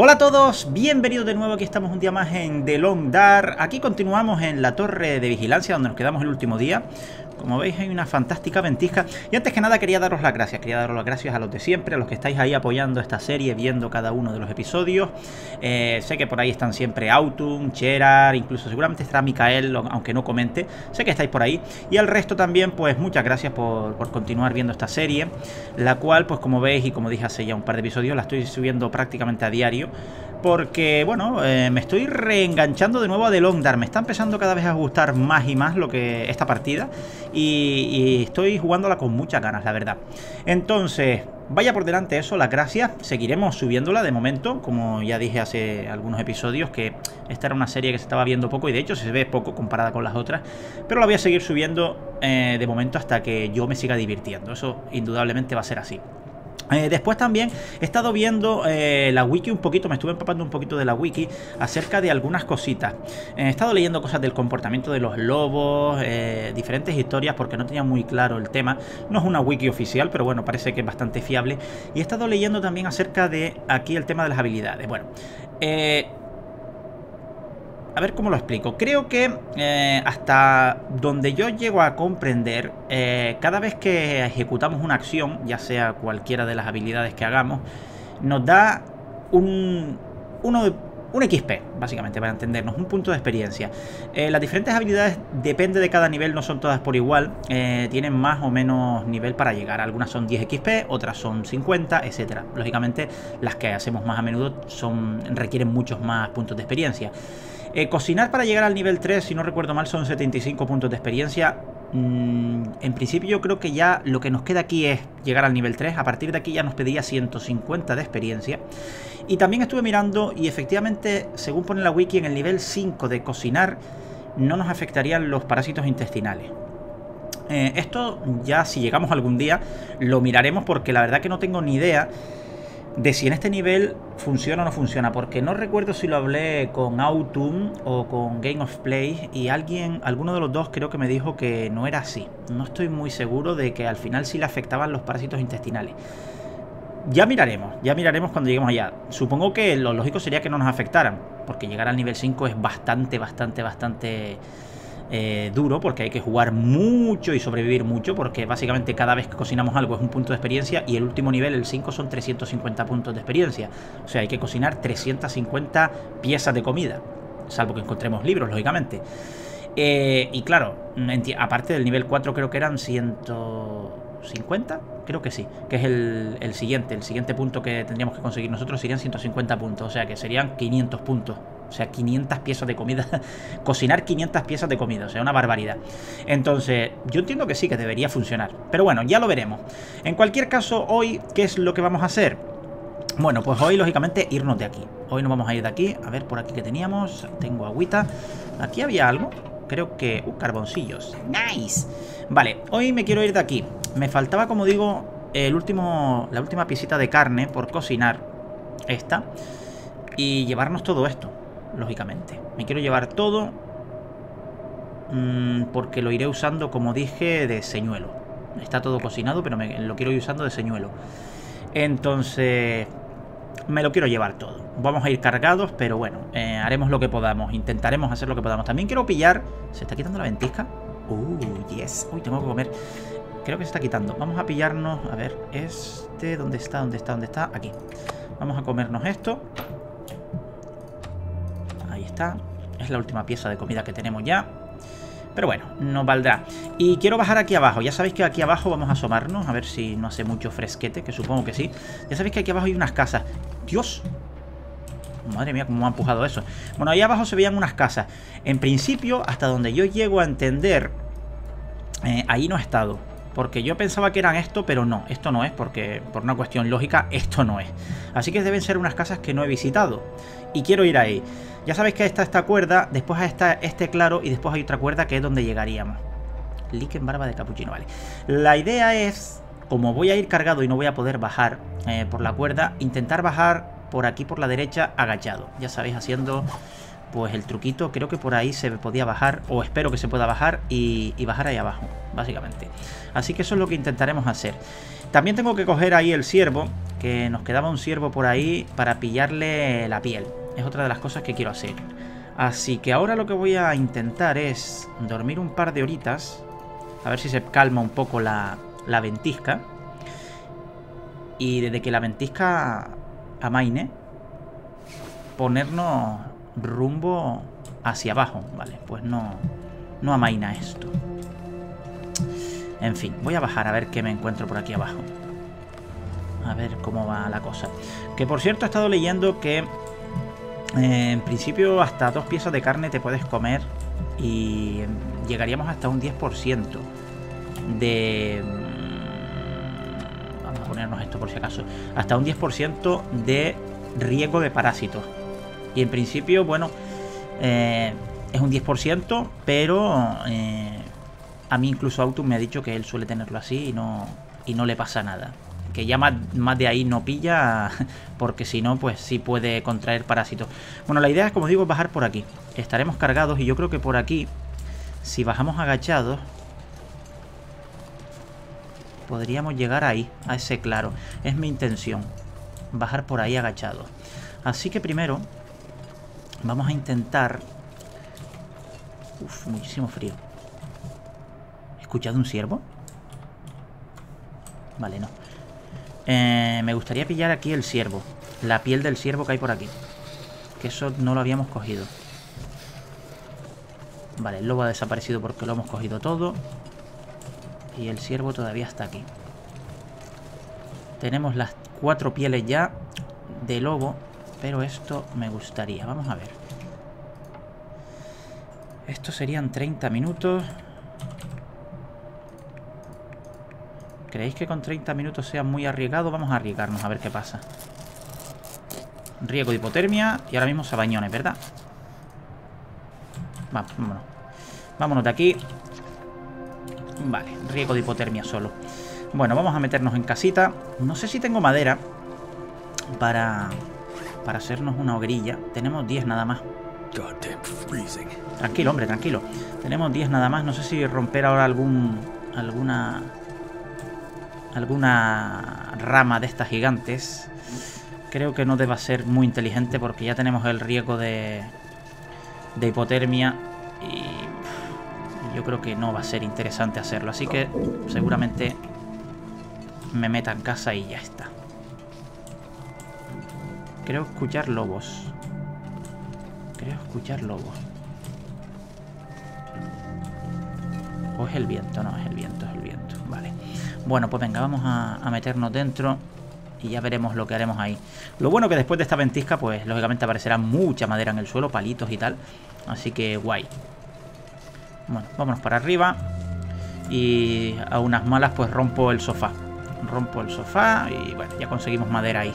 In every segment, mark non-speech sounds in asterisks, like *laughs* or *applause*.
Hola a todos, bienvenidos de nuevo, aquí estamos un día más en The Long Dark. Aquí continuamos en la torre de vigilancia donde nos quedamos el último día como veis hay una fantástica ventisca. Y antes que nada quería daros las gracias. Quería daros las gracias a los de siempre A los que estáis ahí apoyando esta serie Viendo cada uno de los episodios. Eh, Sé que por ahí están siempre Autumn, Cherar Incluso seguramente estará Micael Aunque no comente. Sé que estáis por ahí. Y al resto también pues muchas gracias por, por continuar viendo esta serie La cual pues como veis y como dije hace ya un par de episodios La estoy subiendo prácticamente a diario porque, bueno, eh, me estoy reenganchando de nuevo a The Long Dark. Me está empezando cada vez a gustar más y más lo que esta partida. Y, estoy jugándola con muchas ganas, la verdad. Entonces, vaya por delante eso, las gracias. Seguiremos subiéndola de momento, como ya dije hace algunos episodios, que esta era una serie que se estaba viendo poco y de hecho se ve poco comparada con las otras. Pero la voy a seguir subiendo eh, de momento hasta que yo me siga divirtiendo. Eso indudablemente va a ser así. Eh, después también he estado viendo eh, la wiki un poquito, me estuve empapando un poquito de la wiki acerca de algunas cositas. Eh, he estado leyendo cosas del comportamiento de los lobos, diferentes historias porque no tenía muy claro el tema. No es una wiki oficial, pero bueno, parece que es bastante fiable. Y he estado leyendo también acerca de aquí el tema de las habilidades. Bueno, a ver cómo lo explico. Creo que eh, hasta donde yo llego a comprender, eh, cada vez que ejecutamos una acción, ya sea cualquiera de las habilidades que hagamos, nos da un, XP, básicamente, para entendernos, un punto de experiencia. Eh, las diferentes habilidades, depende de cada nivel, no son todas por igual, tienen más o menos nivel para llegar. Algunas son 10 XP, otras son 50, etcétera. Lógicamente, las que hacemos más a menudo son, requieren muchos más puntos de experiencia. Eh, cocinar para llegar al nivel 3, si no recuerdo mal, son 75 puntos de experiencia. Mm, en principio yo creo que ya lo que nos queda aquí es llegar al nivel 3. A partir de aquí ya nos pedía 150 de experiencia. Y también estuve mirando y efectivamente, según pone la wiki, en el nivel 5 de cocinar no nos afectarían los parásitos intestinales. Eh, esto ya si llegamos algún día lo miraremos porque la verdad que no tengo ni idea de si en este nivel funciona o no funciona, porque no recuerdo si lo hablé con Autumn o con Game of Play y alguien, alguno de los dos creo que me dijo que no era así. No estoy muy seguro de que al final sí le afectaban los parásitos intestinales. Ya miraremos, ya miraremos cuando lleguemos allá. Supongo que lo lógico sería que no nos afectaran, porque llegar al nivel 5 es bastante, bastante, bastante eh, duro porque hay que jugar mucho y sobrevivir mucho porque básicamente cada vez que cocinamos algo es un punto de experiencia y el último nivel, el 5, son 350 puntos de experiencia. O sea, hay que cocinar 350 piezas de comida, salvo que encontremos libros, lógicamente. Eh, y claro, aparte del nivel 4 creo que eran 150, creo que sí, que es el, el siguiente, el siguiente punto que tendríamos que conseguir nosotros serían 150 puntos, o sea que serían 500 puntos o sea, 500 piezas de comida. *laughs* Cocinar 500 piezas de comida. O sea, una barbaridad. Entonces, yo entiendo que sí, que debería funcionar. Pero bueno, ya lo veremos. En cualquier caso, hoy, ¿qué es lo que vamos a hacer? Bueno, pues hoy, lógicamente, irnos de aquí. Hoy nos vamos a ir de aquí. A ver, por aquí que teníamos. Tengo agüita. Aquí había algo. Creo que... Uh, carboncillos. ¡Nice! Vale, hoy me quiero ir de aquí. Me faltaba, como digo, el último, la última piecita de carne por cocinar. Esta. Y llevarnos todo esto lógicamente. Me quiero llevar todo mm, porque lo iré usando, como dije, de señuelo. Está todo cocinado, pero me, lo quiero ir usando de señuelo. Entonces, me lo quiero llevar todo. Vamos a ir cargados, pero bueno, eh, haremos lo que podamos. Intentaremos hacer lo que podamos. También quiero pillar... ¿Se está quitando la ventisca? Uh, yes. Uy, tengo que comer. Creo que se está quitando. Vamos a pillarnos... A ver, este... ¿Dónde está? ¿Dónde está? ¿Dónde está? Aquí. Vamos a comernos esto. Es la última pieza de comida que tenemos ya. Pero bueno, nos valdrá. Y quiero bajar aquí abajo. Ya sabéis que aquí abajo vamos a asomarnos. A ver si no hace mucho fresquete, que supongo que sí. Ya sabéis que aquí abajo hay unas casas. ¡Dios! Madre mía, cómo me ha empujado eso. Bueno, ahí abajo se veían unas casas. En principio, hasta donde yo llego a entender, eh, ahí no he estado. Porque yo pensaba que eran esto, pero no, esto no es, porque por una cuestión lógica, esto no es. Así que deben ser unas casas que no he visitado. Y quiero ir ahí. Ya sabéis que está esta cuerda, después está este claro y después hay otra cuerda que es donde llegaríamos. en barba de capuchino, vale. La idea es, como voy a ir cargado y no voy a poder bajar eh, por la cuerda, intentar bajar por aquí por la derecha agachado. Ya sabéis, haciendo pues el truquito, creo que por ahí se podía bajar, o espero que se pueda bajar y, bajar ahí abajo, básicamente. Así que eso es lo que intentaremos hacer. También tengo que coger ahí el ciervo, que nos quedaba un ciervo por ahí para pillarle la piel. Es otra de las cosas que quiero hacer. Así que ahora lo que voy a intentar es dormir un par de horitas. A ver si se calma un poco la, la ventisca. Y desde que la ventisca amaine, ponernos rumbo hacia abajo. Vale, pues no, no amaina esto. En fin, voy a bajar a ver qué me encuentro por aquí abajo. A ver cómo va la cosa. Que por cierto he estado leyendo que eh, en principio hasta dos piezas de carne te puedes comer y llegaríamos hasta un 10% de... Mm, vamos a ponernos esto por si acaso. Hasta un 10% de riesgo de parásitos. Y en principio, bueno, eh, es un 10%, pero eh, a mí incluso Autumn me ha dicho que él suele tenerlo así y no, y no le pasa nada. Que ya más, más de ahí no pilla, *laughs* porque si no, pues sí puede contraer parásitos. Bueno, la idea es, como digo, bajar por aquí. Estaremos cargados y yo creo que por aquí, si bajamos agachados, podríamos llegar ahí, a ese claro. Es mi intención, bajar por ahí agachados. Así que primero, vamos a intentar... Uf, muchísimo frío escuchado un ciervo? Vale, no. Eh, me gustaría pillar aquí el ciervo. La piel del ciervo que hay por aquí. Que eso no lo habíamos cogido. Vale, el lobo ha desaparecido porque lo hemos cogido todo. Y el ciervo todavía está aquí. Tenemos las cuatro pieles ya de lobo. Pero esto me gustaría. Vamos a ver. Esto serían 30 minutos. ¿Creéis que con 30 minutos sea muy arriesgado? Vamos a arriesgarnos a ver qué pasa. Riego de hipotermia y ahora mismo sabañones, ¿verdad? Vamos, vámonos. Vámonos de aquí. Vale, riego de hipotermia solo. Bueno, vamos a meternos en casita. No sé si tengo madera para, para hacernos una hoguerilla. Tenemos 10 nada más. Tranquilo, hombre, tranquilo. Tenemos 10 nada más. No sé si romper ahora algún alguna alguna rama de estas gigantes, creo que no deba ser muy inteligente porque ya tenemos el riesgo de, de hipotermia y yo creo que no va a ser interesante hacerlo. Así que seguramente me meta en casa y ya está. Creo escuchar lobos. Creo escuchar lobos. ¿O es el viento? No, es el viento, es el viento. Vale. Bueno, pues venga, vamos a, meternos dentro y ya veremos lo que haremos ahí. Lo bueno que después de esta ventisca, pues lógicamente aparecerá mucha madera en el suelo, palitos y tal. Así que guay. Bueno, vámonos para arriba. Y a unas malas pues rompo el sofá. Rompo el sofá y bueno, ya conseguimos madera ahí.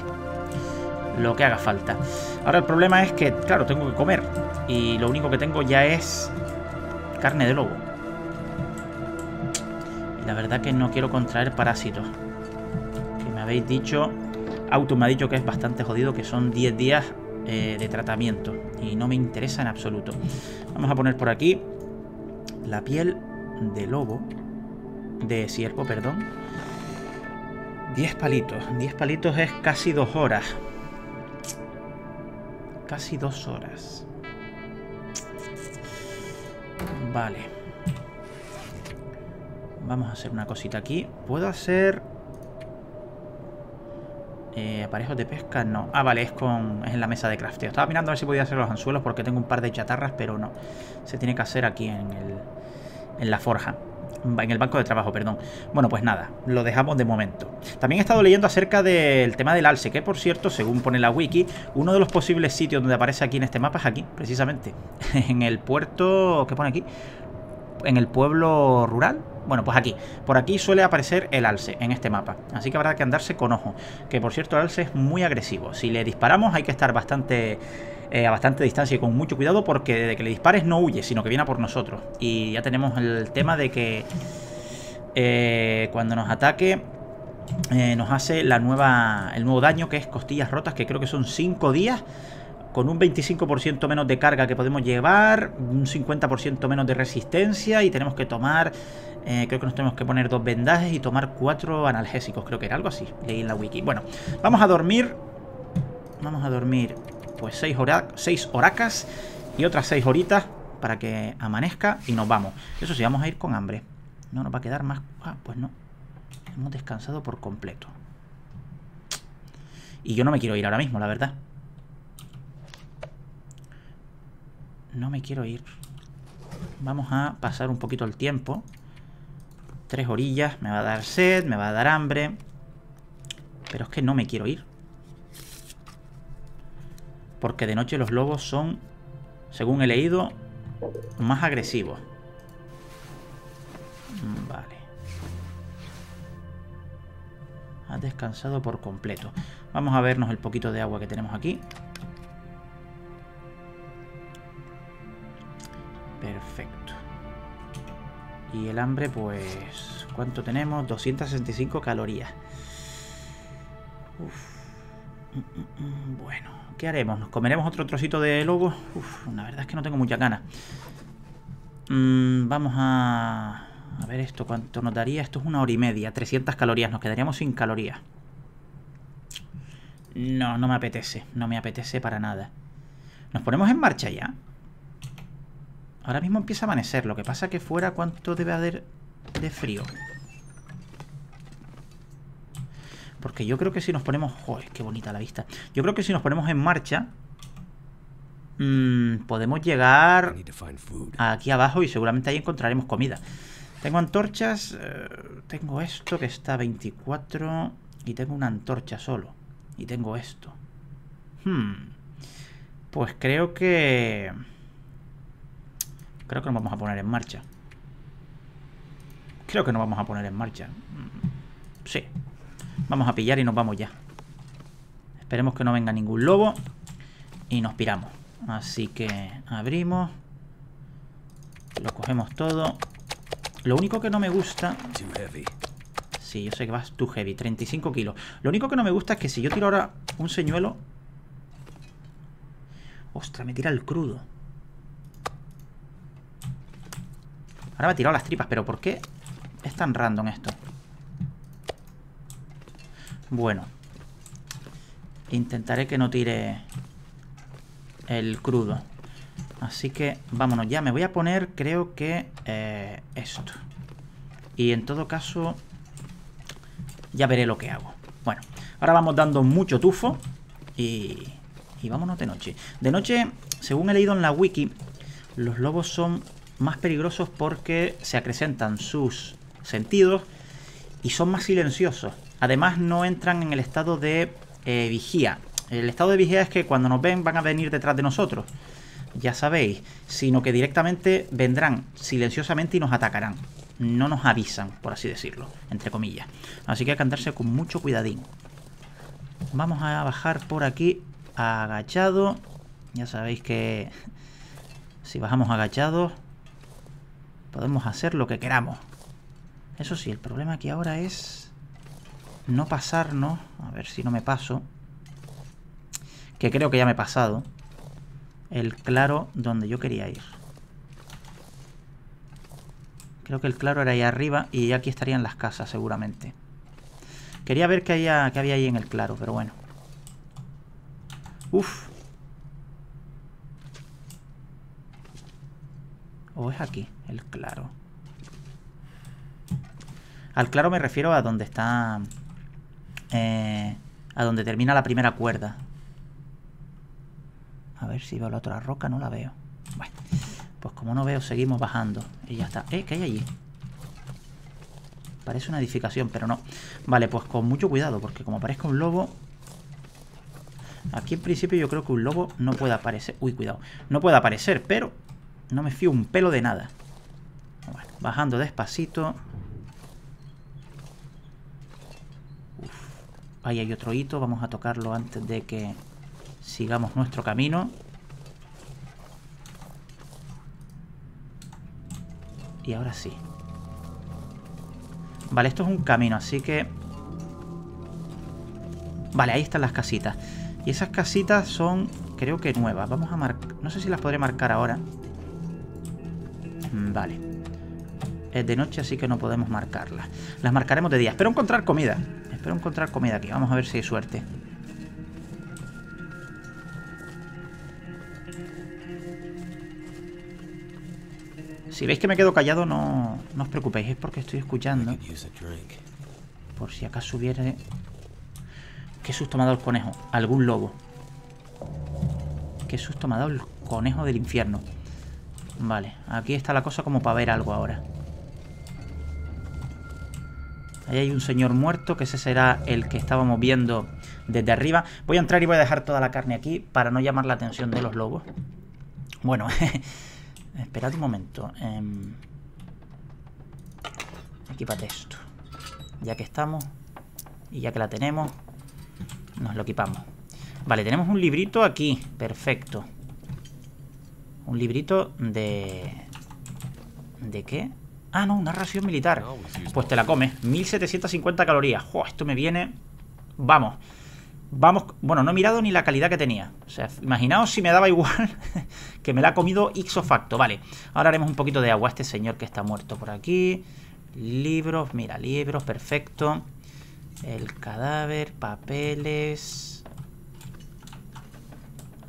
Lo que haga falta. Ahora el problema es que, claro, tengo que comer. Y lo único que tengo ya es carne de lobo. La verdad que no quiero contraer parásitos. Que me habéis dicho... Auto me ha dicho que es bastante jodido, que son 10 días eh, de tratamiento. Y no me interesa en absoluto. Vamos a poner por aquí la piel de lobo. De ciervo, perdón. 10 palitos. 10 palitos es casi 2 horas. Casi 2 horas. Vale. Vamos a hacer una cosita aquí. ¿Puedo hacer... Eh, aparejos de pesca? No. Ah, vale, es, con, es en la mesa de crafteo. Estaba mirando a ver si podía hacer los anzuelos porque tengo un par de chatarras, pero no. Se tiene que hacer aquí en, el, en la forja. En el banco de trabajo, perdón. Bueno, pues nada, lo dejamos de momento. También he estado leyendo acerca del tema del alce, que por cierto, según pone la wiki, uno de los posibles sitios donde aparece aquí en este mapa es aquí, precisamente. *laughs* en el puerto... ¿Qué pone aquí? En el pueblo rural, bueno, pues aquí. Por aquí suele aparecer el alce en este mapa. Así que habrá que andarse con ojo. Que por cierto, el alce es muy agresivo. Si le disparamos hay que estar bastante... Eh, a bastante distancia y con mucho cuidado porque de que le dispares no huye, sino que viene por nosotros. Y ya tenemos el tema de que eh, cuando nos ataque eh, nos hace la nueva, el nuevo daño que es costillas rotas, que creo que son 5 días con un 25% menos de carga que podemos llevar, un 50% menos de resistencia y tenemos que tomar, eh, creo que nos tenemos que poner dos vendajes y tomar cuatro analgésicos, creo que era algo así, leí en la wiki. Bueno, vamos a dormir, vamos a dormir pues 6 seis horacas y otras 6 horitas para que amanezca y nos vamos. Eso sí, vamos a ir con hambre. No nos va a quedar más... Ah, pues no. Hemos descansado por completo. Y yo no me quiero ir ahora mismo, la verdad. No me quiero ir. Vamos a pasar un poquito el tiempo. Tres orillas. Me va a dar sed, me va a dar hambre. Pero es que no me quiero ir. Porque de noche los lobos son, según he leído, más agresivos. Vale. Ha descansado por completo. Vamos a vernos el poquito de agua que tenemos aquí. Perfecto. Y el hambre, pues... ¿Cuánto tenemos? 265 calorías. Mm, mm, mm, bueno, ¿qué haremos? ¿Nos comeremos otro trocito de lobo? Uf, la verdad es que no tengo mucha ganas. vamos a... A ver esto, ¿cuánto nos daría? Esto es una hora y media, 300 calorías. Nos quedaríamos sin calorías. No, no me apetece. No me apetece para nada. ¿Nos ponemos en marcha ya? Ahora mismo empieza a amanecer. Lo que pasa que fuera, ¿cuánto debe haber de frío? Porque yo creo que si nos ponemos... Joder, qué bonita la vista. Yo creo que si nos ponemos en marcha... Mmm, podemos llegar aquí abajo y seguramente ahí encontraremos comida. Tengo antorchas. Eh, tengo esto que está a 24. Y tengo una antorcha solo. Y tengo esto. Hmm. Pues creo que... Creo que nos vamos a poner en marcha. Creo que nos vamos a poner en marcha. Mm, sí. Vamos a pillar y nos vamos ya. Esperemos que no venga ningún lobo. Y nos piramos. Así que abrimos. Lo cogemos todo. Lo único que no me gusta... Sí, yo sé que vas too heavy. 35 kilos. Lo único que no me gusta es que si yo tiro ahora un señuelo... Ostras, me tira el crudo. Ahora me ha tirado las tripas, pero ¿por qué es tan random esto? Bueno. Intentaré que no tire el crudo. Así que vámonos ya. Me voy a poner, creo que, eh, esto. Y en todo caso, ya veré lo que hago. Bueno, ahora vamos dando mucho tufo y, y vámonos de noche. De noche, según he leído en la wiki, los lobos son más peligrosos porque se acrecentan sus sentidos y son más silenciosos. Además no entran en el estado de eh, vigía. El estado de vigía es que cuando nos ven van a venir detrás de nosotros. Ya sabéis, sino que directamente vendrán silenciosamente y nos atacarán. No nos avisan, por así decirlo, entre comillas. Así que hay que andarse con mucho cuidadín. Vamos a bajar por aquí agachado. Ya sabéis que *laughs* si bajamos agachados Podemos hacer lo que queramos. Eso sí, el problema aquí ahora es no pasarnos. A ver si no me paso. Que creo que ya me he pasado. El claro donde yo quería ir. Creo que el claro era ahí arriba y aquí estarían las casas seguramente. Quería ver qué, había, qué había ahí en el claro, pero bueno. Uf. ¿O es aquí? El claro. Al claro me refiero a donde está... Eh, a donde termina la primera cuerda. A ver si veo la otra roca, no la veo. Bueno, pues como no veo, seguimos bajando. Y ya está. ¿Eh? ¿Qué hay allí? Parece una edificación, pero no. Vale, pues con mucho cuidado, porque como aparezca un lobo... Aquí en principio yo creo que un lobo no puede aparecer. Uy, cuidado. No puede aparecer, pero no me fío un pelo de nada. bajando despacito. Ahí hay otro hito. Vamos a tocarlo antes de que sigamos nuestro camino. Y ahora sí. Vale, esto es un camino, así que... Vale, ahí están las casitas. Y esas casitas son, creo que nuevas. Vamos a marcar... No sé si las podré marcar ahora. Mm, vale. Es de noche, así que no podemos marcarlas. Las marcaremos de día. Espero encontrar comida. Espero encontrar comida aquí. Vamos a ver si hay suerte. Si veis que me quedo callado, no, no os preocupéis. Es porque estoy escuchando. Por si acaso hubiera... Qué susto me ha dado el conejo. Algún lobo. Qué susto me ha dado el conejo del infierno. Vale, aquí está la cosa como para ver algo ahora. Ahí hay un señor muerto, que ese será el que estábamos viendo desde arriba. Voy a entrar y voy a dejar toda la carne aquí para no llamar la atención de los lobos. Bueno, *laughs* esperad un momento. Eh, equipate esto. Ya que estamos y ya que la tenemos, nos lo equipamos. Vale, tenemos un librito aquí. Perfecto. Un librito de... ¿De qué? Ah, no, una ración militar. Pues te la comes. 1750 calorías. ¡Jo! Esto me viene... Vamos. Vamos... Bueno, no he mirado ni la calidad que tenía. O sea, imaginaos si me daba igual *laughs* que me la ha comido ixo facto. Vale. Ahora haremos un poquito de agua. Este señor que está muerto por aquí. Libros. Mira, libros. Perfecto. El cadáver. Papeles...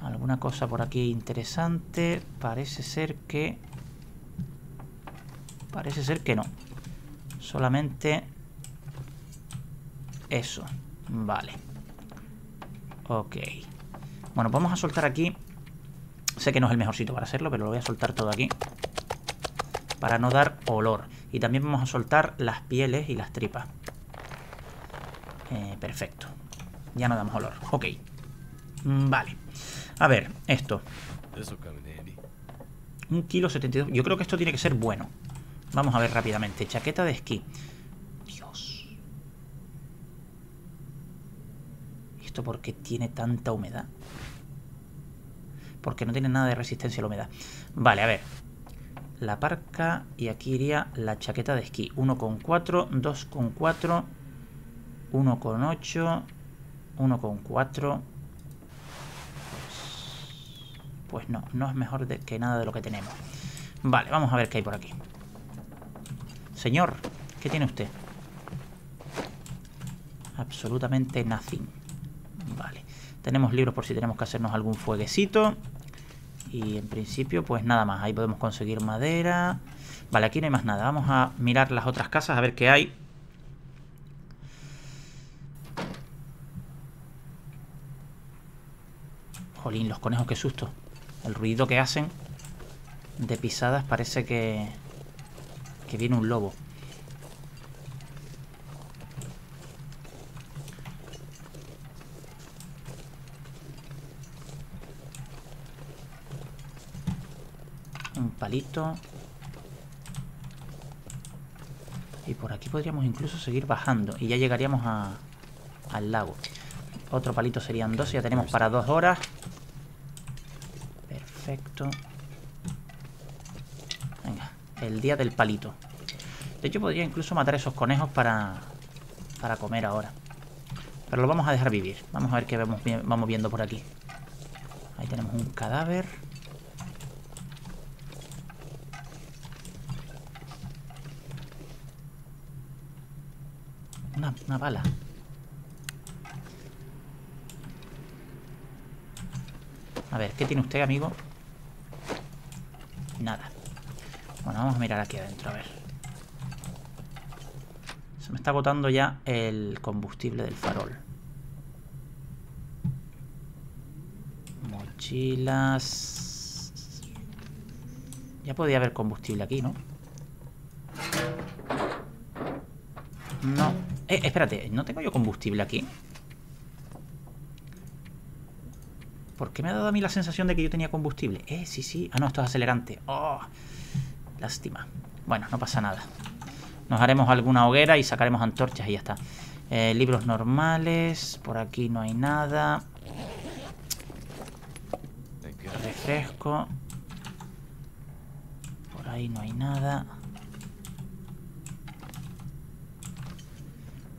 Alguna cosa por aquí interesante. Parece ser que... Parece ser que no. Solamente... Eso. Vale. Ok. Bueno, vamos a soltar aquí... Sé que no es el mejor sitio para hacerlo, pero lo voy a soltar todo aquí. Para no dar olor. Y también vamos a soltar las pieles y las tripas. Eh, perfecto. Ya no damos olor. Ok. Vale. A ver, esto. Un kilo 72. Yo creo que esto tiene que ser bueno. Vamos a ver rápidamente. Chaqueta de esquí. Dios. ¿Y esto por qué tiene tanta humedad? Porque no tiene nada de resistencia a la humedad. Vale, a ver. La parca y aquí iría la chaqueta de esquí. 1,4, 2,4, 1,8, 1,4... Pues no, no es mejor que nada de lo que tenemos. Vale, vamos a ver qué hay por aquí. Señor, ¿qué tiene usted? Absolutamente nothing. Vale. Tenemos libros por si tenemos que hacernos algún fueguecito. Y en principio, pues nada más. Ahí podemos conseguir madera. Vale, aquí no hay más nada. Vamos a mirar las otras casas a ver qué hay. Jolín, los conejos, qué susto. El ruido que hacen de pisadas parece que, que viene un lobo. Un palito. Y por aquí podríamos incluso seguir bajando. Y ya llegaríamos a, al lago. Otro palito serían dos. Ya tenemos para dos horas. Perfecto. Venga, el día del palito. De hecho, podría incluso matar esos conejos para, para comer ahora. Pero lo vamos a dejar vivir. Vamos a ver qué vamos, vamos viendo por aquí. Ahí tenemos un cadáver. Una, una bala. A ver, ¿qué tiene usted, amigo? Nada. Bueno, vamos a mirar aquí adentro, a ver. Se me está botando ya el combustible del farol. Mochilas... Ya podía haber combustible aquí, ¿no? No. Eh, espérate, ¿no tengo yo combustible aquí? ¿Por qué me ha dado a mí la sensación de que yo tenía combustible? Eh, sí, sí. Ah, no, esto es acelerante. Oh, lástima. Bueno, no pasa nada. Nos haremos alguna hoguera y sacaremos antorchas y ya está. Eh, libros normales. Por aquí no hay nada. Refresco. Por ahí no hay nada.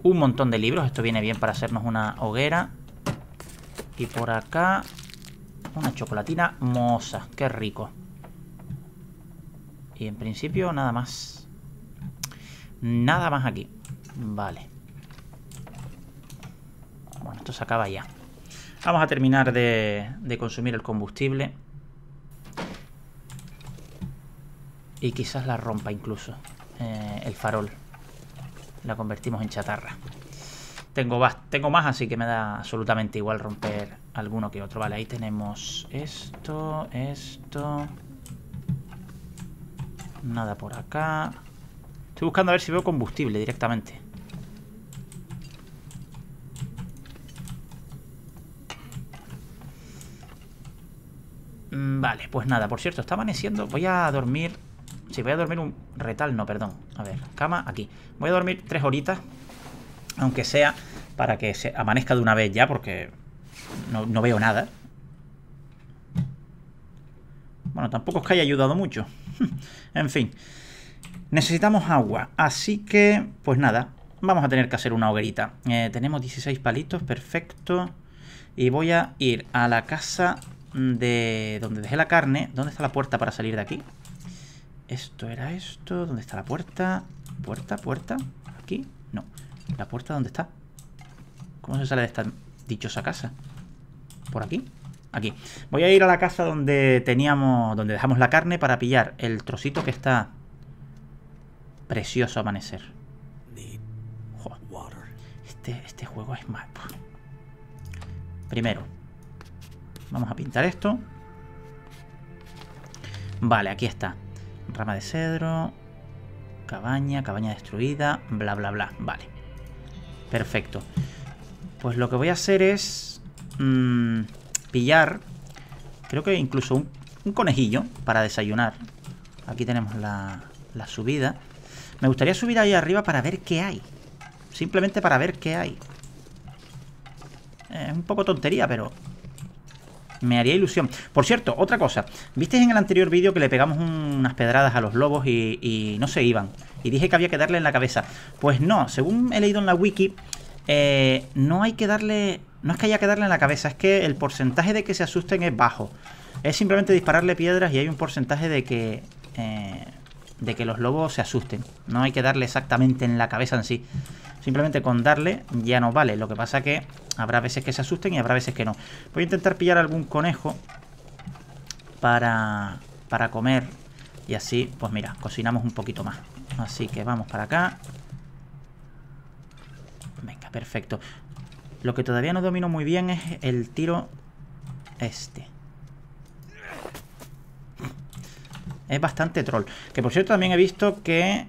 un montón de libros. Esto viene bien para hacernos una hoguera. Y por acá una chocolatina moza. Qué rico. Y en principio nada más. Nada más aquí. Vale. Bueno, esto se acaba ya. Vamos a terminar de, consumir el combustible. Y quizás la rompa incluso. Eh, el farol. La convertimos en chatarra. Tengo, tengo más, así que me da absolutamente igual romper alguno que otro. Vale, ahí tenemos esto, esto... Nada por acá. Estoy buscando a ver si veo combustible directamente. Mm, vale, pues nada, por cierto, está amaneciendo. Voy a dormir... Sí, voy a dormir un retal, no, perdón. A ver, cama, aquí. Voy a dormir tres horitas. Aunque sea para que se amanezca de una vez ya, porque no, veo nada. Bueno, tampoco es que haya ayudado mucho. *laughs* en fin. Necesitamos agua. Así que, pues nada. Vamos a tener que hacer una hoguerita. Eh, tenemos 16 palitos, perfecto. Y voy a ir a la casa de donde dejé la carne. ¿Dónde está la puerta para salir de aquí? Esto era esto. ¿Dónde está la puerta? ¿Puerta? ¿Puerta? ¿Aquí? No. ¿La puerta dónde está? ¿Cómo se sale de esta dichosa casa? ¿Por aquí? Aquí. Voy a ir a la casa donde teníamos... Donde dejamos la carne para pillar el trocito que está... Precioso amanecer. Este, este juego es mal. Primero, Vamos a pintar esto. Vale, aquí está. Rama de cedro. Cabaña, cabaña destruida. Bla, bla, bla. Vale. Perfecto. Pues lo que voy a hacer es... Mmm, pillar... Creo que incluso un, conejillo para desayunar. Aquí tenemos la, la subida. Me gustaría subir ahí arriba para ver qué hay. Simplemente para ver qué hay. Es un poco tontería, pero me haría ilusión. Por cierto, otra cosa. ¿Visteis en el anterior vídeo que le pegamos unas pedradas a los lobos y, no se iban? Y dije que había que darle en la cabeza. Pues no, según he leído en la wiki, eh, no hay que darle... No es que haya que darle en la cabeza, es que el porcentaje de que se asusten es bajo. Es simplemente dispararle piedras y hay un porcentaje de que... Eh, de que los lobos se asusten. No hay que darle exactamente en la cabeza en sí. Simplemente con darle ya no vale. Lo que pasa que habrá veces que se asusten y habrá veces que no. Voy a intentar pillar algún conejo para, para comer. Y así, pues mira, cocinamos un poquito más. Así que vamos para acá. Venga, perfecto. Lo que todavía no domino muy bien es el tiro este. Es bastante troll. Que por cierto también he visto que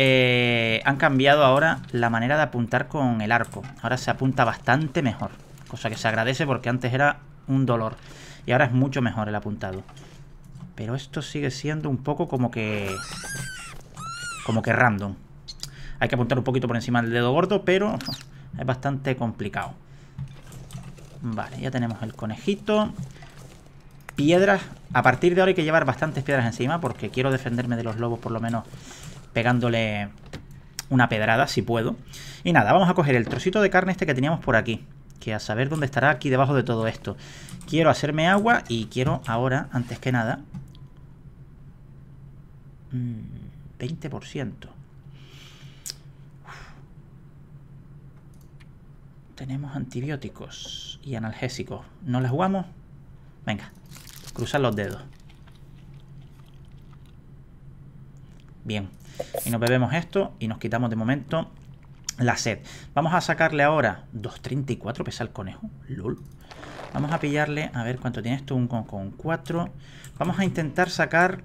eh, han cambiado ahora la manera de apuntar con el arco. Ahora se apunta bastante mejor. Cosa que se agradece porque antes era un dolor. Y ahora es mucho mejor el apuntado. Pero esto sigue siendo un poco como que... Como que random. Hay que apuntar un poquito por encima del dedo gordo, pero es bastante complicado. Vale, ya tenemos el conejito. Piedras. A partir de ahora hay que llevar bastantes piedras encima porque quiero defenderme de los lobos por lo menos pegándole una pedrada, si puedo. Y nada, vamos a coger el trocito de carne este que teníamos por aquí. Que a saber dónde estará aquí debajo de todo esto. Quiero hacerme agua y quiero ahora, antes que nada... 20%. Mm, Tenemos antibióticos y analgésicos. ¿No les jugamos? Venga, cruzar los dedos. Bien. Y nos bebemos esto y nos quitamos de momento la sed. Vamos a sacarle ahora 2.34, pesa el conejo. LOL. Vamos a pillarle, a ver cuánto tiene esto, un con, con 4. Vamos a intentar sacar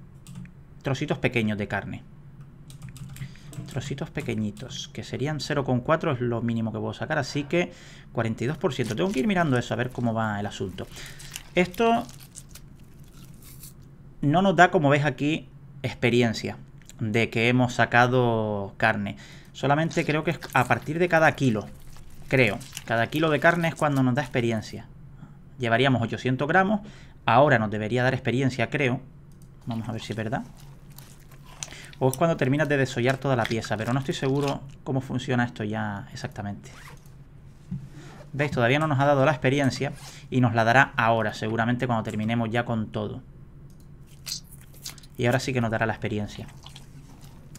trocitos pequeños de carne. Trocitos pequeñitos, que serían 0,4 es lo mínimo que puedo sacar, así que 42%. Tengo que ir mirando eso, a ver cómo va el asunto. Esto no nos da, como ves aquí, experiencia de que hemos sacado carne. Solamente creo que es a partir de cada kilo. Creo. Cada kilo de carne es cuando nos da experiencia. Llevaríamos 800 gramos. Ahora nos debería dar experiencia, creo. Vamos a ver si es verdad. o es cuando terminas de desollar toda la pieza, pero no estoy seguro cómo funciona esto ya exactamente. ¿Veis? Todavía no nos ha dado la experiencia y nos la dará ahora, seguramente cuando terminemos ya con todo. Y ahora sí que nos dará la experiencia.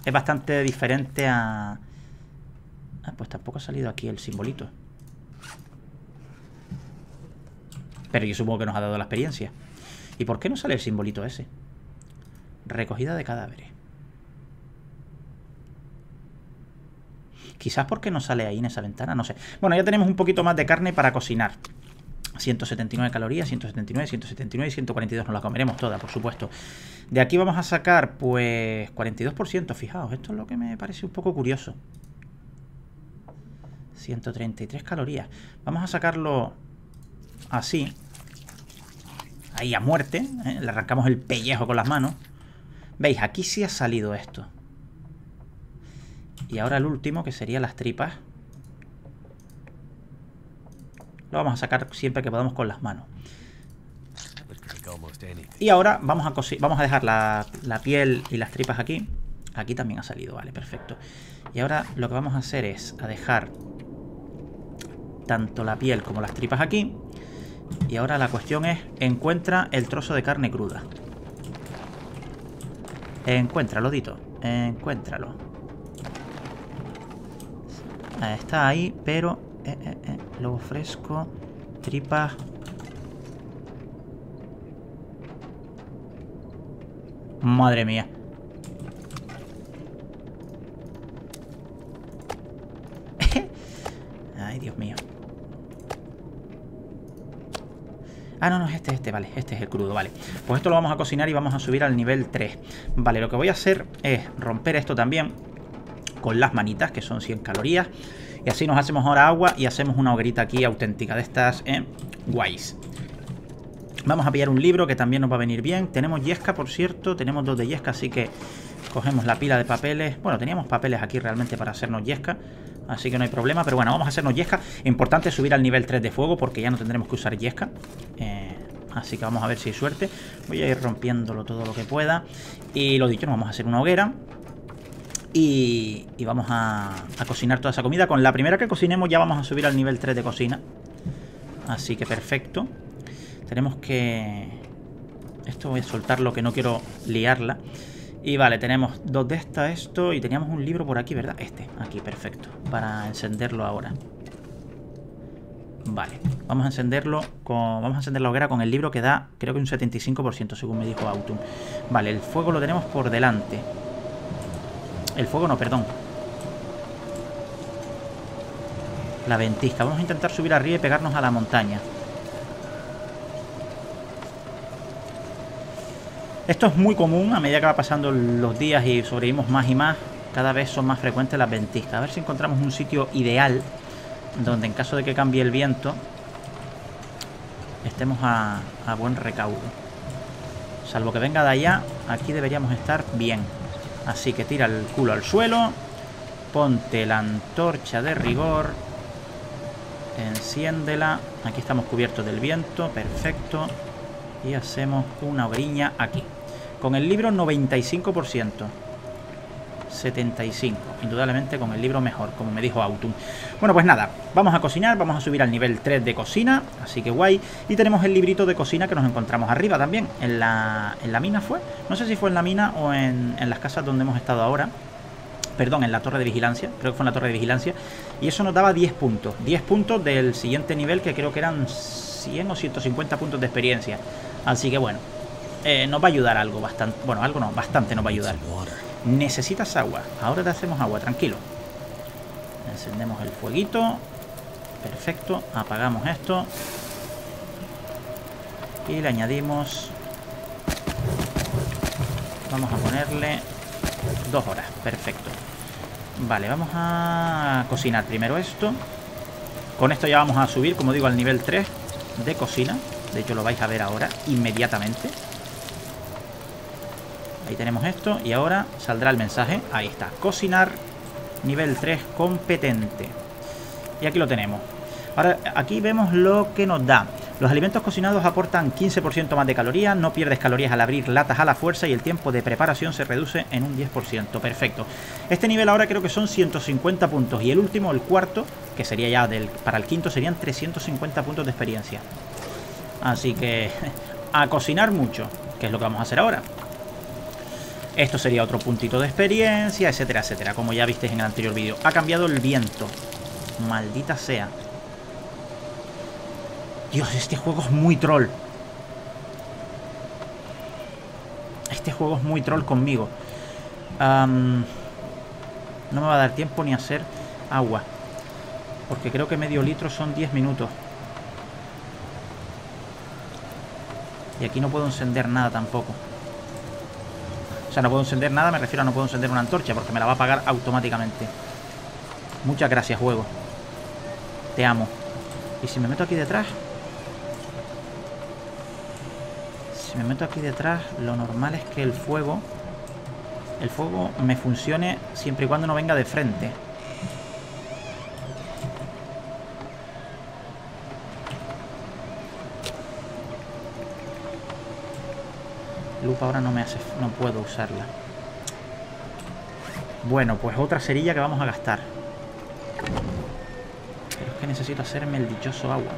Es bastante diferente a... Ah, pues tampoco ha salido aquí el simbolito. Pero yo supongo que nos ha dado la experiencia. ¿Y por qué no sale el simbolito ese? Recogida de cadáveres. Quizás porque no sale ahí en esa ventana, no sé. Bueno, ya tenemos un poquito más de carne para cocinar. 179 calorías, 179, 179 y 142. Nos la comeremos toda, por supuesto. De aquí vamos a sacar, pues, 42%. Fijaos, esto es lo que me parece un poco curioso. 133 calorías. Vamos a sacarlo así. Ahí a muerte. ¿eh? Le arrancamos el pellejo con las manos. ¿Veis? Aquí sí ha salido esto. Y ahora el último, que sería las tripas. Lo vamos a sacar siempre que podamos con las manos. Y ahora vamos a, vamos a dejar la, piel y las tripas aquí. Aquí también ha salido, vale, perfecto. Y ahora lo que vamos a hacer es a dejar tanto la piel como las tripas aquí. Y ahora la cuestión es, encuentra el trozo de carne cruda. Encuéntralo, Dito. Encuéntralo. Está ahí, pero eh, eh, eh, lobo fresco, tripas. Madre mía. *laughs* Ay, Dios mío. Ah, no, no, este, este, vale, este es el crudo, vale Pues esto lo vamos a cocinar y vamos a subir al nivel 3 Vale, lo que voy a hacer es romper esto también Con las manitas, que son 100 calorías y así nos hacemos ahora agua y hacemos una hoguerita aquí auténtica de estas ¿eh? guays. Vamos a pillar un libro que también nos va a venir bien. Tenemos yesca, por cierto. Tenemos dos de yesca, así que cogemos la pila de papeles. Bueno, teníamos papeles aquí realmente para hacernos yesca. Así que no hay problema. Pero bueno, vamos a hacernos yesca. Importante subir al nivel 3 de fuego porque ya no tendremos que usar yesca. Eh, así que vamos a ver si hay suerte. Voy a ir rompiéndolo todo lo que pueda. Y lo dicho, nos vamos a hacer una hoguera. Y, vamos a, cocinar toda esa comida. Con la primera que cocinemos ya vamos a subir al nivel 3 de cocina. Así que perfecto. Tenemos que... Esto voy a soltarlo que no quiero liarla. Y vale, tenemos dos de estas, esto, y teníamos un libro por aquí, ¿verdad? Este, aquí, perfecto. Para encenderlo ahora. Vale, vamos a encenderlo con... Vamos a encender la hoguera con el libro que da, creo que un 75%, según me dijo Autumn. Vale, el fuego lo tenemos por delante. El fuego no, perdón. La ventisca. Vamos a intentar subir arriba y pegarnos a la montaña. Esto es muy común a medida que va pasando los días y sobrevivimos más y más. Cada vez son más frecuentes las ventiscas. A ver si encontramos un sitio ideal donde en caso de que cambie el viento estemos a, a buen recaudo. Salvo que venga de allá, aquí deberíamos estar bien. Así que tira el culo al suelo. Ponte la antorcha de rigor. Enciéndela. Aquí estamos cubiertos del viento. Perfecto. Y hacemos una hogueriña aquí. Con el libro 95%. 75. Indudablemente con el libro mejor, como me dijo Autumn. Bueno, pues nada, vamos a cocinar, vamos a subir al nivel 3 de cocina, así que guay. Y tenemos el librito de cocina que nos encontramos arriba también, en la, en la mina fue. No sé si fue en la mina o en, en las casas donde hemos estado ahora. Perdón, en la torre de vigilancia, creo que fue en la torre de vigilancia. Y eso nos daba 10 puntos. 10 puntos del siguiente nivel que creo que eran 100 o 150 puntos de experiencia. Así que bueno, eh, nos va a ayudar algo bastante. Bueno, algo no, bastante nos va a ayudar. Necesitas agua. Ahora te hacemos agua, tranquilo. Encendemos el fueguito. Perfecto. Apagamos esto. Y le añadimos... Vamos a ponerle dos horas. Perfecto. Vale, vamos a cocinar primero esto. Con esto ya vamos a subir, como digo, al nivel 3 de cocina. De hecho, lo vais a ver ahora inmediatamente. Ahí tenemos esto y ahora saldrá el mensaje. Ahí está, cocinar nivel 3 competente. Y aquí lo tenemos. Ahora, aquí vemos lo que nos da. Los alimentos cocinados aportan 15% más de calorías, no pierdes calorías al abrir latas a la fuerza y el tiempo de preparación se reduce en un 10%. Perfecto. Este nivel ahora creo que son 150 puntos y el último, el cuarto, que sería ya del, para el quinto, serían 350 puntos de experiencia. Así que *laughs* a cocinar mucho, que es lo que vamos a hacer ahora. Esto sería otro puntito de experiencia, etcétera, etcétera. Como ya visteis en el anterior vídeo. Ha cambiado el viento. Maldita sea. Dios, este juego es muy troll. Este juego es muy troll conmigo. no me va a dar tiempo ni a hacer agua. Porque creo que medio litro son 10 minutos. Y aquí no puedo encender nada tampoco. Sea, no puedo encender nada, me refiero a no puedo encender una antorcha porque me la va a apagar automáticamente. Muchas gracias, juego. Te amo. ¿Y si me meto aquí detrás? Si me meto aquí detrás, lo normal es que el fuego... El fuego me funcione siempre y cuando no venga de frente. Lupa ahora no me hace... No puedo usarla. Bueno, pues otra cerilla que vamos a gastar. Pero es que necesito hacerme el dichoso agua.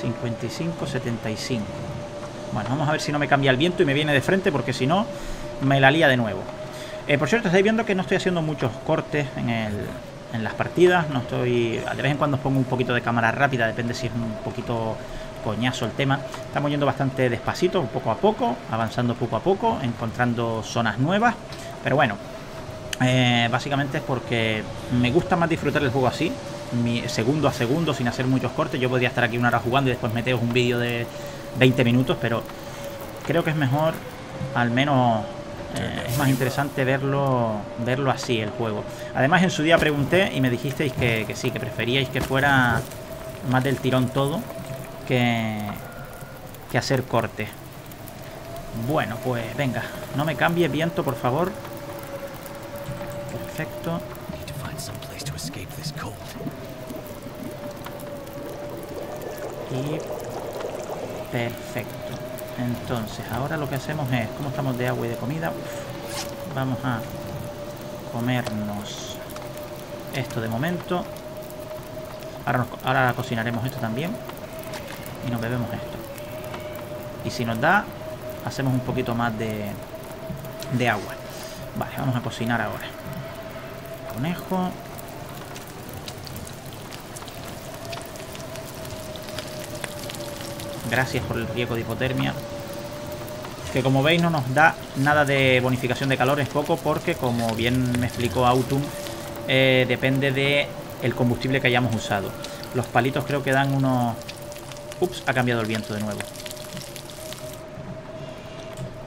55, 75. Bueno, vamos a ver si no me cambia el viento y me viene de frente, porque si no, me la lía de nuevo. Eh, por cierto, estáis viendo que no estoy haciendo muchos cortes en, el, en las partidas. No estoy... De vez en cuando os pongo un poquito de cámara rápida, depende si es un poquito coñazo el tema. Estamos yendo bastante despacito, poco a poco, avanzando poco a poco, encontrando zonas nuevas. Pero bueno, eh, básicamente es porque me gusta más disfrutar el juego así, segundo a segundo, sin hacer muchos cortes. Yo podría estar aquí una hora jugando y después meteros un vídeo de 20 minutos, pero creo que es mejor, al menos eh, es más interesante verlo verlo así el juego. Además en su día pregunté y me dijisteis que sí, que preferíais que fuera más del tirón todo que, que hacer corte. Bueno, pues venga, no me cambie viento, por favor. Perfecto. Y perfecto. Entonces, ahora lo que hacemos es, como estamos de agua y de comida, vamos a comernos esto de momento. Ahora, ahora cocinaremos esto también y nos bebemos esto. Y si nos da, hacemos un poquito más de, de agua. Vale, vamos a cocinar ahora. Conejo. Gracias por el riesgo de hipotermia. Que como veis no nos da nada de bonificación de calor, es poco porque como bien me explicó Autumn, eh, depende de el combustible que hayamos usado. Los palitos creo que dan unos Ups, ha cambiado el viento de nuevo.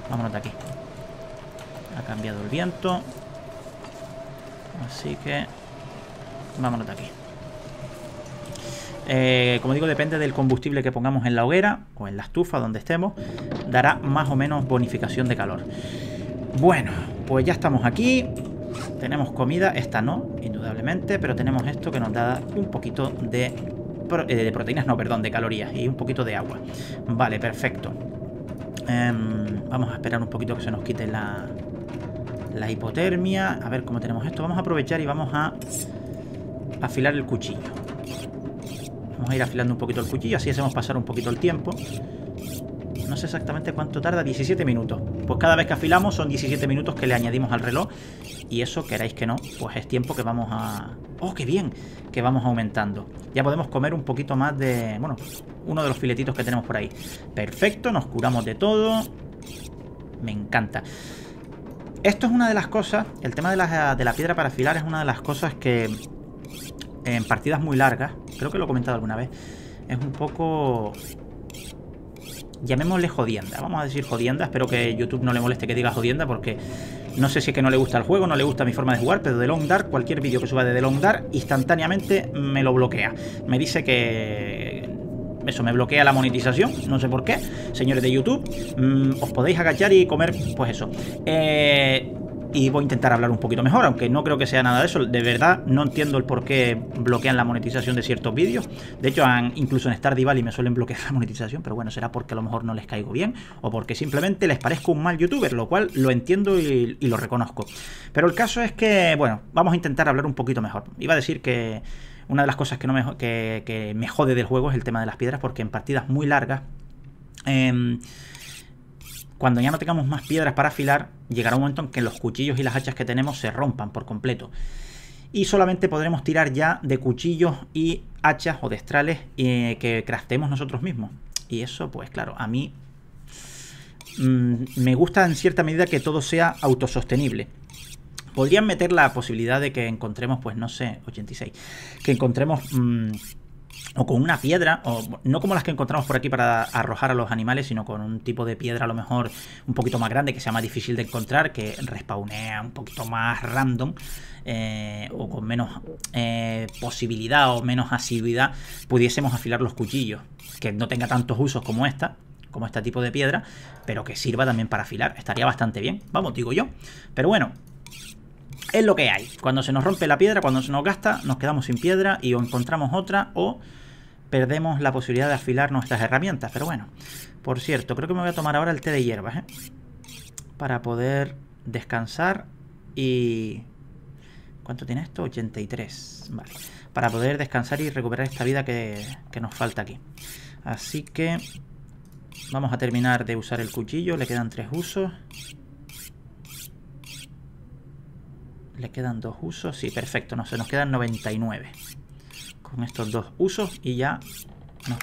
Vámonos de aquí. Ha cambiado el viento. Así que... Vámonos de aquí. Eh, como digo, depende del combustible que pongamos en la hoguera o en la estufa, donde estemos, dará más o menos bonificación de calor. Bueno, pues ya estamos aquí. Tenemos comida, esta no, indudablemente, pero tenemos esto que nos da un poquito de eh, de proteínas, no, perdón, de calorías y un poquito de agua. Vale, perfecto. Em, vamos a esperar un poquito que se nos quite la, la hipotermia. A ver cómo tenemos esto. Vamos a aprovechar y vamos a afilar el cuchillo. Vamos a ir afilando un poquito el cuchillo, así hacemos pasar un poquito el tiempo. No sé exactamente cuánto tarda, 17 minutos. Pues cada vez que afilamos son 17 minutos que le añadimos al reloj. Y eso, queráis que no, pues es tiempo que vamos a... ¡Oh, qué bien! Que vamos aumentando. Ya podemos comer un poquito más de... Bueno, uno de los filetitos que tenemos por ahí. Perfecto, nos curamos de todo. Me encanta. Esto es una de las cosas, el tema de la, de la piedra para afilar es una de las cosas que en partidas muy largas, creo que lo he comentado alguna vez, es un poco llamémosle jodienda. Vamos a decir jodienda. Espero que YouTube no le moleste que diga jodienda porque no sé si es que no le gusta el juego, no le gusta mi forma de jugar, pero de Long Dark, cualquier vídeo que suba de The Long Dark, instantáneamente me lo bloquea. Me dice que... Eso, me bloquea la monetización, no sé por qué. Señores de YouTube, mm, os podéis agachar y comer, pues eso. Eh, y voy a intentar hablar un poquito mejor, aunque no creo que sea nada de eso. De verdad, no entiendo el por qué bloquean la monetización de ciertos vídeos. De hecho, incluso en Stardew Valley me suelen bloquear *laughs* la monetización, pero bueno, será porque a lo mejor no les caigo bien o porque simplemente les parezco un mal youtuber, lo cual lo entiendo y, lo reconozco. Pero el caso es que, bueno, vamos a intentar hablar un poquito mejor. Iba a decir que una de las cosas que, no me, que, me jode del juego es el tema de las piedras, porque en partidas muy largas... Em, cuando ya no tengamos más piedras para afilar, llegará un momento en que los cuchillos y las hachas que tenemos se rompan por completo. Y solamente podremos tirar ya de cuchillos y hachas o destrales eh, que craftemos nosotros mismos. Y eso, pues claro, a mí mm, me gusta en cierta medida que todo sea autosostenible. Podrían meter la posibilidad de que encontremos, pues no sé, 86, que encontremos... Mm, o con una piedra, o no como las que encontramos por aquí para arrojar a los animales, sino con un tipo de piedra a lo mejor un poquito más grande, que sea más difícil de encontrar, que respawnea un poquito más random, eh, o con menos eh, posibilidad o menos asiduidad, pudiésemos afilar los cuchillos, que no tenga tantos usos como esta, como este tipo de piedra, pero que sirva también para afilar, estaría bastante bien, vamos, digo yo. Pero bueno, es lo que hay. Cuando se nos rompe la piedra, cuando se nos gasta, nos quedamos sin piedra y o encontramos otra o perdemos la posibilidad de afilar nuestras herramientas. Pero bueno, por cierto, creo que me voy a tomar ahora el té de hierbas, ¿eh? Para poder descansar y... ¿Cuánto tiene esto? 83. Vale. Para poder descansar y recuperar esta vida que, que nos falta aquí. Así que... Vamos a terminar de usar el cuchillo. Le quedan tres usos. Le quedan dos usos. Sí, perfecto. No, se nos quedan 99 con estos dos usos y ya nos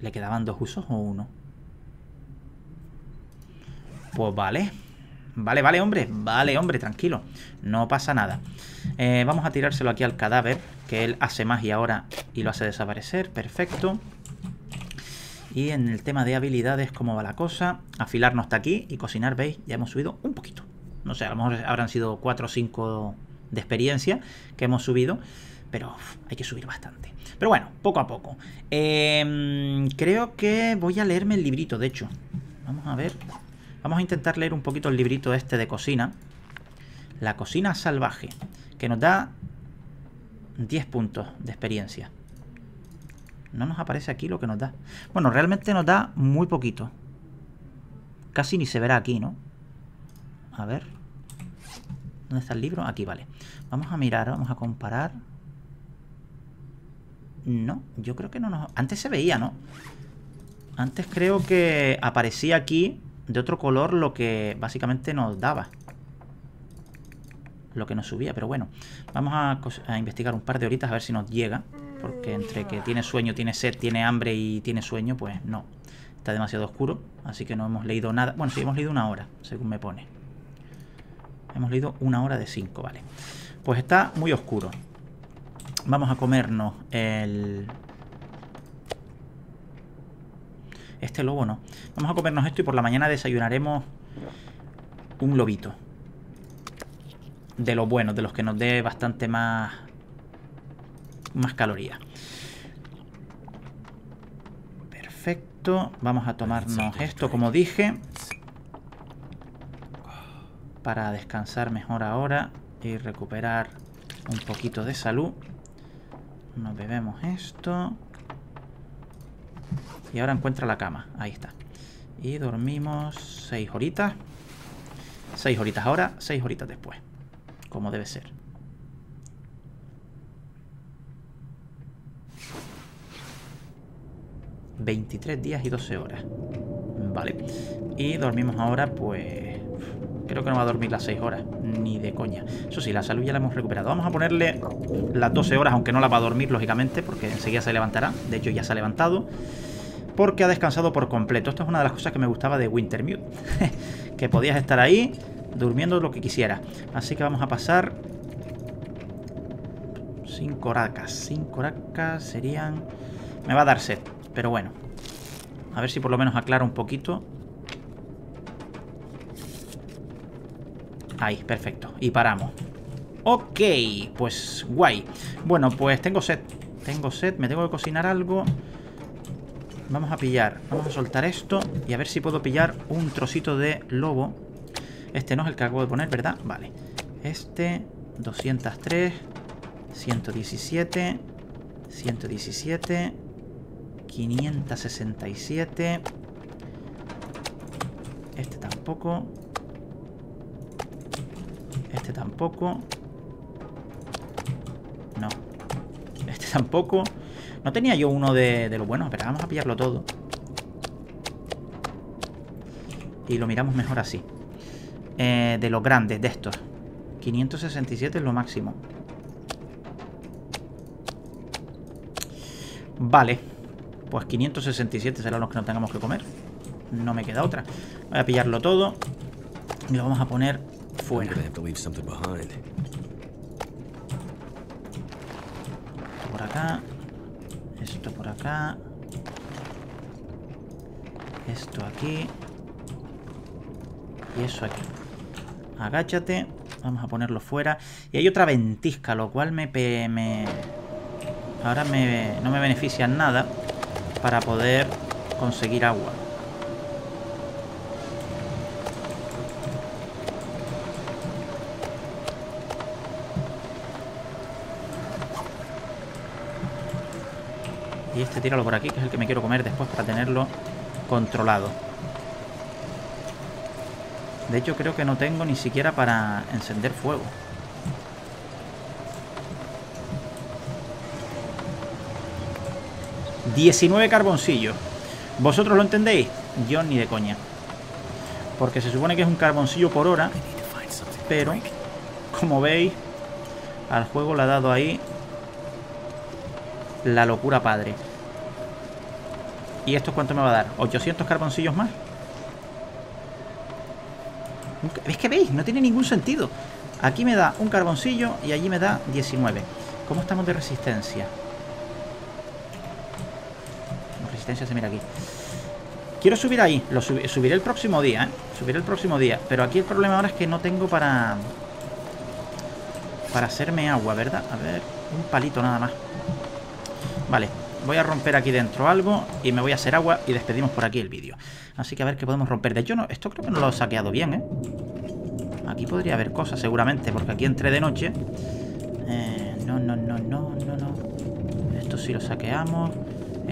¿Le quedaban dos usos o uno? Pues vale. Vale, vale, hombre. Vale, hombre, tranquilo. No pasa nada. Eh, vamos a tirárselo aquí al cadáver, que él hace magia ahora y lo hace desaparecer. Perfecto. Y en el tema de habilidades, ¿cómo va la cosa? Afilarnos hasta aquí y cocinar, ¿veis? Ya hemos subido un poquito no sé, a lo mejor habrán sido 4 o 5 de experiencia que hemos subido, pero hay que subir bastante. Pero bueno, poco a poco. Em, creo que voy a leerme el librito, de hecho. Vamos a ver. Vamos a intentar leer un poquito el librito este de cocina. La cocina salvaje, que nos da 10 puntos de experiencia. No nos aparece aquí lo que nos da. Bueno, realmente nos da muy poquito. Casi ni se verá aquí, ¿no? A ver. ¿Dónde está el libro? Aquí, vale. Vamos a mirar, vamos a comparar. No, yo creo que no nos... Antes se veía, ¿no? Antes creo que aparecía aquí de otro color lo que básicamente nos daba. Lo que nos subía, pero bueno. Vamos a, a investigar un par de horitas a ver si nos llega. Porque entre que tiene sueño, tiene sed, tiene hambre y tiene sueño, pues no. Está demasiado oscuro, así que no hemos leído nada. Bueno, sí, hemos leído una hora, según me pone. Hemos leído una hora de cinco, vale. Pues está muy oscuro. Vamos a comernos el... Este lobo no. Vamos a comernos esto y por la mañana desayunaremos un lobito. De los buenos, de los que nos dé bastante más... Más calorías. Perfecto. Vamos a tomarnos esto, como dije para descansar mejor ahora y recuperar un poquito de salud. Nos bebemos esto. Y ahora encuentra la cama. Ahí está. Y dormimos 6 horitas. 6 horitas ahora, 6 horitas después. Como debe ser. ...23 días y 12 horas... Vale... ...y dormimos ahora pues... Creo que no va a dormir las 6 horas, ni de coña. Eso sí, la salud ya la hemos recuperado. Vamos a ponerle las 12 horas, aunque no la va a dormir, lógicamente, porque enseguida se levantará. De hecho, ya se ha levantado. Porque ha descansado por completo. Esto es una de las cosas que me gustaba de Wintermute. *laughs* que podías estar ahí, durmiendo lo que quisieras. Así que vamos a pasar... 5 horacas. 5 horacas serían... Me va a dar sed, pero bueno. A ver si por lo menos aclara un poquito. Ahí, perfecto. Y paramos. Ok, pues guay. Bueno, pues tengo sed. Tengo sed, me tengo que cocinar algo. Vamos a pillar, vamos a soltar esto y a ver si puedo pillar un trocito de lobo. Este no es el que acabo de poner, ¿verdad? Vale. Este, 203, 117, 117, 567. Este tampoco. Este tampoco. No. Este tampoco. No tenía yo uno de, de lo bueno. Pero vamos a pillarlo todo. Y lo miramos mejor así. Eh, de los grandes, de estos. 567 es lo máximo. Vale. Pues 567 serán los que no tengamos que comer. No me queda otra. Voy a pillarlo todo. Y lo vamos a poner fuera. Esto por acá. Esto por acá. Esto aquí. Y eso aquí. Agáchate. Vamos a ponerlo fuera. Y hay otra ventisca, lo cual me... me ahora me, no me beneficia en nada para poder conseguir agua. Y este tíralo por aquí, que es el que me quiero comer después para tenerlo controlado. De hecho, creo que no tengo ni siquiera para encender fuego. ¡19 carboncillos! ¿Vosotros lo entendéis? Yo ni de coña. Porque se supone que es un carboncillo por hora. Pero, como veis, al juego le ha dado ahí la locura padre. ¿Y esto cuánto me va a dar? ¿800 carboncillos más? ¿Ves que veis? No tiene ningún sentido. Aquí me da un carboncillo y allí me da 19. ¿Cómo estamos de resistencia? Quiero subir ahí. Lo subiré el próximo día, ¿eh? Subiré el próximo día. Pero aquí el problema ahora es que no tengo para... Para hacerme agua, ¿verdad? A ver, un palito nada más. Vale, voy a romper aquí dentro algo y me voy a hacer agua y despedimos por aquí el vídeo. Así que a ver qué podemos romper. De hecho, no, esto creo que no lo he saqueado bien, ¿eh? Aquí podría haber cosas seguramente, porque aquí entré de noche. Eh, no, no, no, no, no, no. Esto sí lo saqueamos.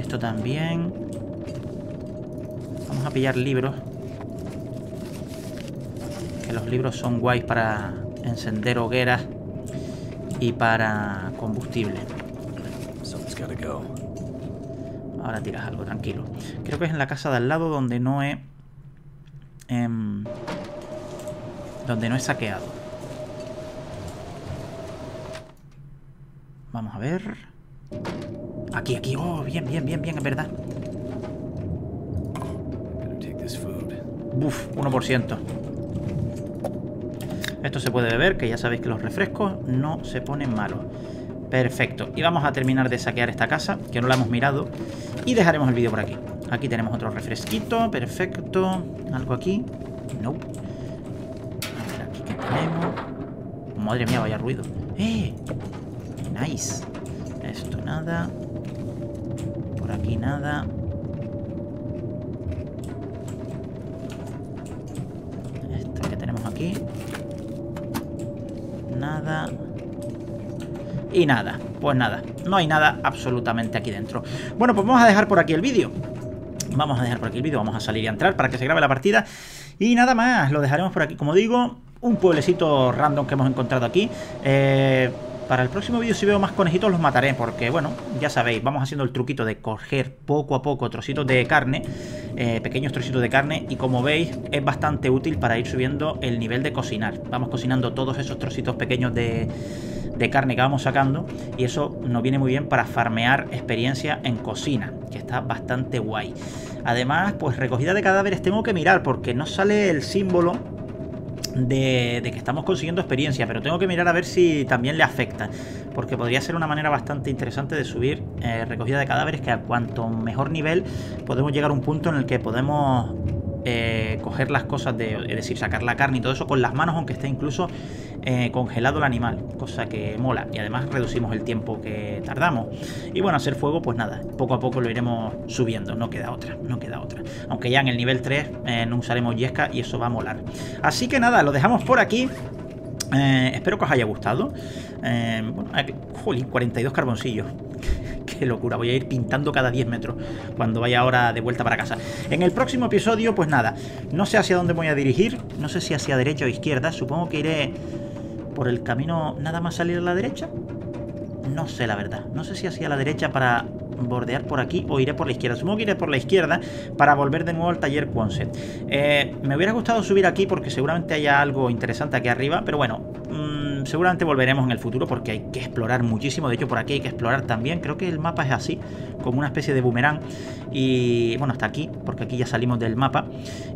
Esto también. Vamos a pillar libros. Que los libros son guays para encender hogueras y para combustible. Ahora tiras algo, tranquilo. Creo que es en la casa de al lado donde no he... Em, donde no he saqueado. Vamos a ver. Aquí, aquí. Oh, bien, bien, bien, bien, es verdad. Uf, 1%. Esto se puede beber, que ya sabéis que los refrescos no se ponen malos. Perfecto. Y vamos a terminar de saquear esta casa, que no la hemos mirado. Y dejaremos el vídeo por aquí. Aquí tenemos otro refresquito. Perfecto. ¿Algo aquí? No. A ver, aquí que tenemos. Madre mía, vaya ruido. ¡Eh! Nice. Esto nada. Aquí nada. Esto que tenemos aquí. Nada. Y nada, pues nada, no hay nada absolutamente aquí dentro. Bueno, pues vamos a dejar por aquí el vídeo. Vamos a dejar por aquí el vídeo, vamos a salir y entrar para que se grabe la partida. Y nada más, lo dejaremos por aquí. Como digo, un pueblecito random que hemos encontrado aquí. Eh, para el próximo vídeo si veo más conejitos los mataré porque, bueno, ya sabéis, vamos haciendo el truquito de coger poco a poco trocitos de carne, eh, pequeños trocitos de carne y como veis es bastante útil para ir subiendo el nivel de cocinar. Vamos cocinando todos esos trocitos pequeños de de carne que vamos sacando y eso nos viene muy bien para farmear experiencia en cocina, que está bastante guay. Además, pues recogida de cadáveres tengo que mirar porque no sale el símbolo de, que estamos consiguiendo experiencia, pero tengo que mirar a ver si también le afecta, porque podría ser una manera bastante interesante de subir eh, recogida de cadáveres, que a cuanto mejor nivel podemos llegar a un punto en el que podemos eh, coger las cosas de, es decir, sacar la carne y todo eso con las manos, aunque esté incluso eh, congelado el animal, cosa que mola. Y además reducimos el tiempo que tardamos. Y bueno, hacer fuego, pues nada, poco a poco lo iremos subiendo, no queda otra, no queda otra. Aunque ya en el nivel 3 eh, no usaremos yesca y eso va a molar. Así que nada, lo dejamos por aquí. Eh, espero que os haya gustado. bueno, 42 carboncillos *laughs* qué locura, voy a ir pintando cada 10 metros cuando vaya ahora de vuelta para casa. En el próximo episodio, pues nada, no sé hacia dónde voy a dirigir, no sé si hacia derecha o izquierda, supongo que iré por el camino nada más salir a la derecha. No sé la verdad, no sé si hacia la derecha para bordear por aquí o iré por la izquierda. Supongo que iré por la izquierda para volver de nuevo al taller Quonset. Eh, me hubiera gustado subir aquí porque seguramente haya algo interesante aquí arriba, pero bueno, mmm, seguramente volveremos en el futuro porque hay que explorar muchísimo. De hecho, por aquí hay que explorar también. Creo que el mapa es así, como una especie de boomerang. Y bueno, hasta aquí, porque aquí ya salimos del mapa.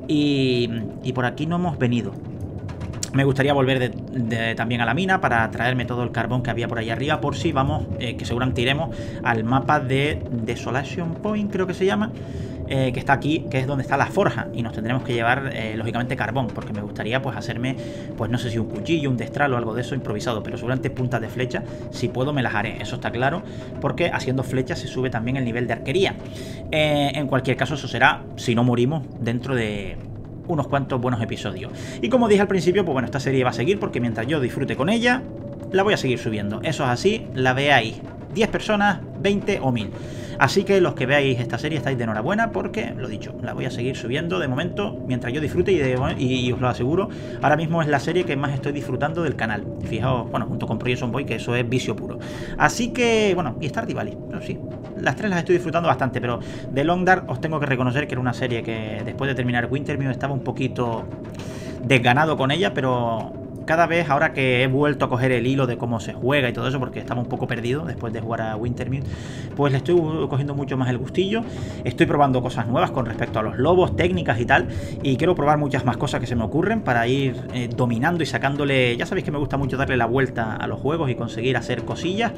Y, y por aquí no hemos venido. Me gustaría volver también a la mina para traerme todo el carbón que había por ahí arriba, por si vamos, eh, que seguramente iremos al mapa de Desolation Point, creo que se llama, eh, que está aquí, que es donde está la forja, y nos tendremos que llevar, eh, lógicamente, carbón, porque me gustaría pues hacerme, pues no sé si un cuchillo, un destral o algo de eso improvisado, pero seguramente puntas de flecha, si puedo me las haré, eso está claro, porque haciendo flechas se sube también el nivel de arquería. en cualquier caso, eso será, si no morimos, dentro de unos cuantos buenos episodios. Y como dije al principio, pues bueno, esta serie va a seguir porque mientras yo disfrute con ella, la voy a seguir subiendo. Eso es así, la veáis 10 personas, 20 o 1000. Así que los que veáis esta serie estáis de enhorabuena porque, lo dicho, la voy a seguir subiendo de momento mientras yo disfrute y, os lo aseguro, ahora mismo es la serie que más estoy disfrutando del canal. Fijaos, bueno, junto con Project Boy, que eso es vicio puro. Así que, bueno, y Stardew Valley, no, sí, las tres las estoy disfrutando bastante, pero de Long Dark os tengo que reconocer que era una serie que después de terminar Wintermute estaba un poquito desganado con ella, pero cada vez, ahora que he vuelto a coger el hilo de cómo se juega y todo eso, porque estaba un poco perdido después de jugar a Wintermute, pues le estoy cogiendo mucho más el gustillo. Estoy probando cosas nuevas con respecto a los lobos, técnicas y tal, y quiero probar muchas más cosas que se me ocurren para ir eh, dominando y sacándole. Ya sabéis que me gusta mucho darle la vuelta a los juegos y conseguir hacer cosillas,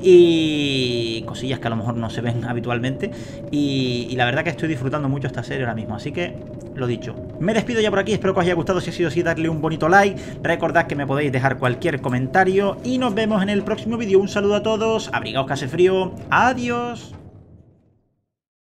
y cosillas que a lo mejor no se ven *laughs* habitualmente. Y, y la verdad que estoy disfrutando mucho esta serie ahora mismo, así que lo dicho. Me despido ya por aquí, espero que os haya gustado, si ha sido así darle un bonito like, recordad que me podéis dejar cualquier comentario y nos vemos en el próximo vídeo. Un saludo a todos, abrigaos que hace frío, adiós.